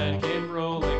Old came rolling